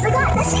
すが私。